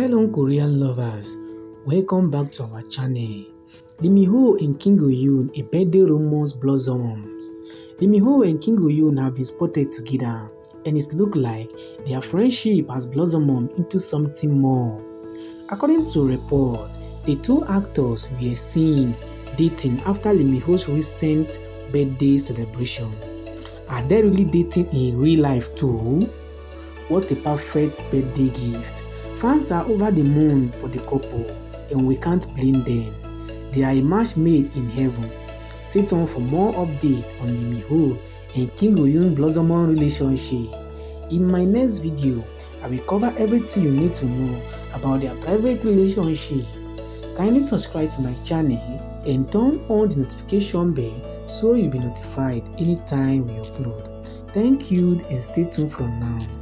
Hello Korean lovers, welcome back to our channel. Lee Min-ho and Kim Go-eun, a birthday rumors blossoms. Lee Min-ho and Kim Go-eun have been spotted together and it looks like their friendship has blossomed into something more. According to report, the two actors were seen dating after Lee Min-ho's recent birthday celebration. Are they really dating in real life too? What a perfect birthday gift. Fans are over the moon for the couple and we can't blame them. They are a match made in heaven. Stay tuned for more updates on Lee Min-ho and Kim Go-eun blossoming relationship. In my next video, I will cover everything you need to know about their private relationship. Kindly subscribe to my channel and turn on the notification bell so you'll be notified anytime we upload. Thank you and stay tuned from now.